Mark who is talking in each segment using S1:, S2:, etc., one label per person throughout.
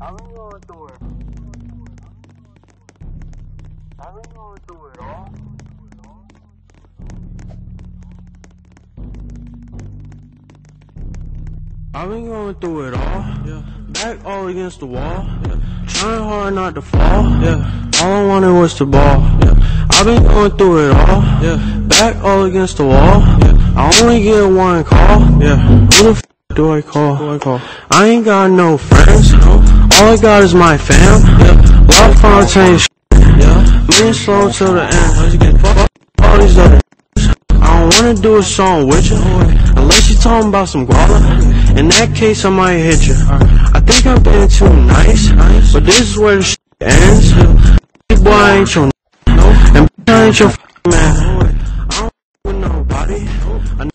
S1: I've been going through it. I've been going through it all. I've been going through it all. Yeah. Back all against the wall. Yeah. Trying hard not to fall. Yeah. All I wanted was the ball. Yeah. I've been going through it all. Yeah. Back all against the wall. Yeah. I only get one call. Yeah. Who the f do I call? Who I call? I ain't got no friends. No. All I got is my fam. Yeah. Love Fontaine. Yeah. Me and slow till the end. How's you get fuck all these other. I don't wanna do a song with you Unless you talking about some guava In that case I might hit you I think I'm being too nice But this is where the shit ends Boy I ain't your And I ain't your man I don't with nobody I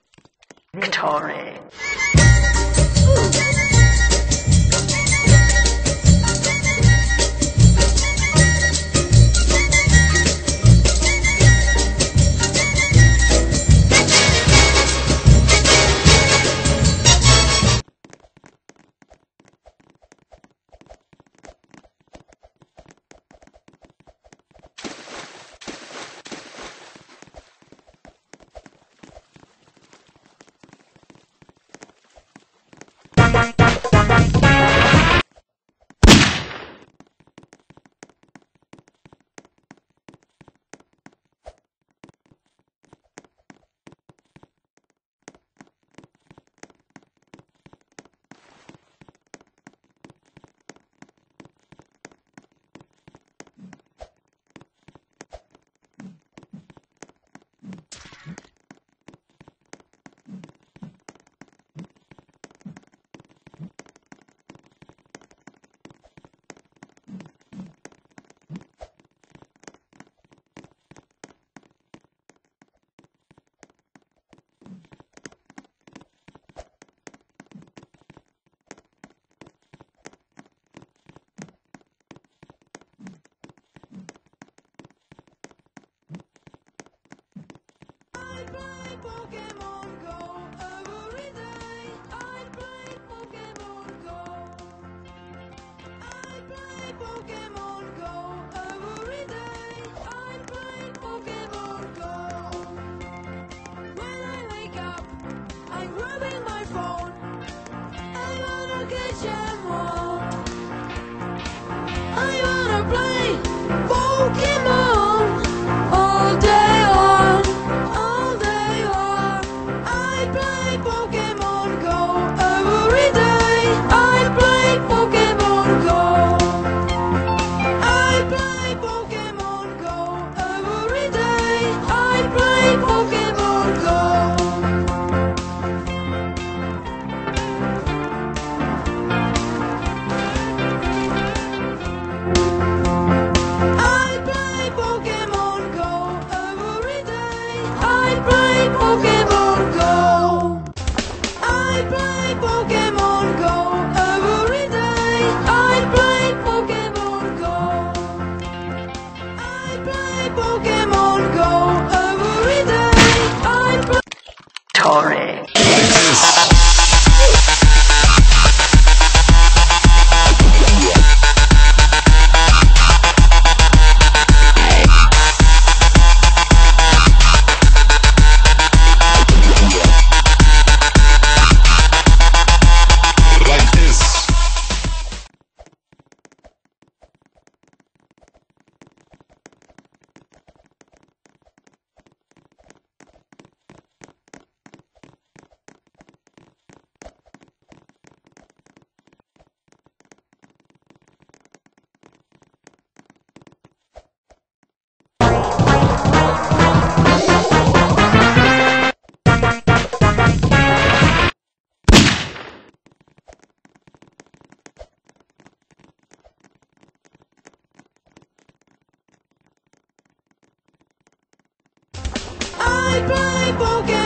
S2: Vou quebrar. Play